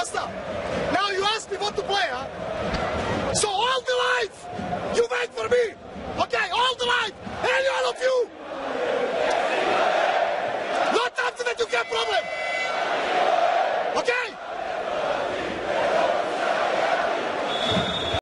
Now you ask me what to play, huh? So all the life, you wait for me.